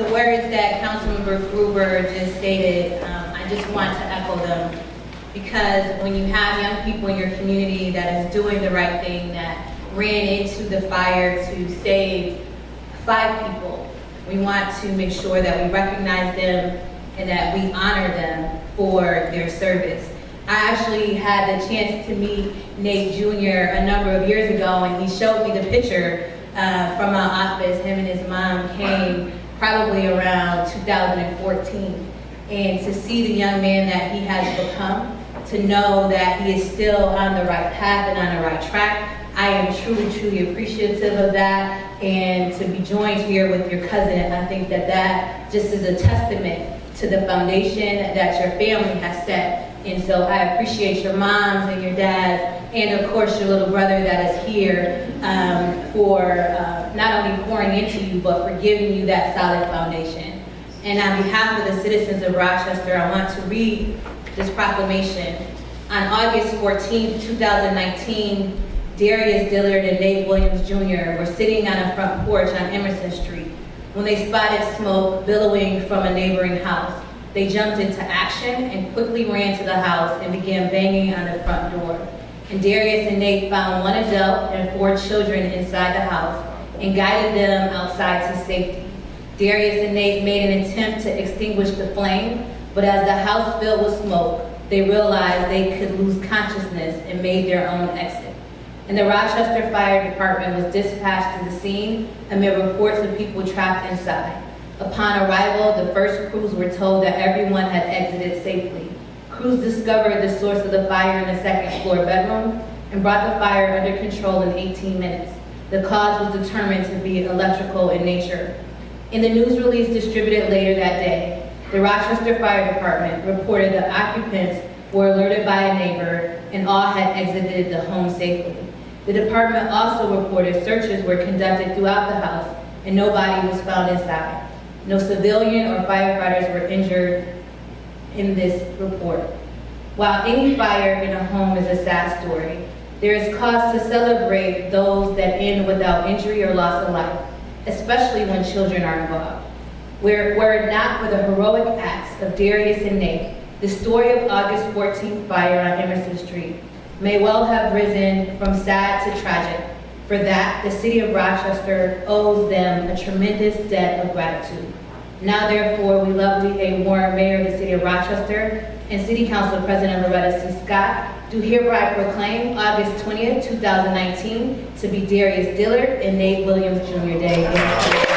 the words that Councilmember Gruber just stated, um, I just want to echo them. Because when you have young people in your community that is doing the right thing, that ran into the fire to save five people, we want to make sure that we recognize them and that we honor them for their service. I actually had the chance to meet Nate Jr. a number of years ago, and he showed me the picture uh, from our office. Him and his mom came probably around 2014. And to see the young man that he has become, to know that he is still on the right path and on the right track, I am truly, truly appreciative of that. And to be joined here with your cousin, I think that that just is a testament to the foundation that your family has set. And so I appreciate your moms and your dads, and of course your little brother that is here um, for uh, not only pouring into you, but for giving you that solid foundation. And on behalf of the citizens of Rochester, I want to read this proclamation. On August 14, 2019, Darius Dillard and Nate Williams Jr. were sitting on a front porch on Emerson Street when they spotted smoke billowing from a neighboring house. They jumped into action and quickly ran to the house and began banging on the front door. And Darius and Nate found one adult and four children inside the house and guided them outside to safety. Darius and Nate made an attempt to extinguish the flame, but as the house filled with smoke, they realized they could lose consciousness and made their own exit. And the Rochester Fire Department was dispatched to the scene amid reports of people trapped inside. Upon arrival, the first crews were told that everyone had exited safely. Crews discovered the source of the fire in the second floor bedroom and brought the fire under control in 18 minutes. The cause was determined to be electrical in nature. In the news release distributed later that day, the Rochester Fire Department reported the occupants were alerted by a neighbor and all had exited the home safely. The department also reported searches were conducted throughout the house and nobody was found inside. No civilian or firefighters were injured in this report. While any fire in a home is a sad story, there is cause to celebrate those that end without injury or loss of life, especially when children are involved. Were, were it not for the heroic acts of Darius and Nate, the story of August 14th fire on Emerson Street may well have risen from sad to tragic. For that, the city of Rochester owes them a tremendous debt of gratitude. Now therefore, we Lovely A. Warren, Mayor of the City of Rochester, and City Council President Loretta C. Scott, do hereby proclaim August 20th, 2019 to be Darius Dillard and Nate Williams Jr. Day.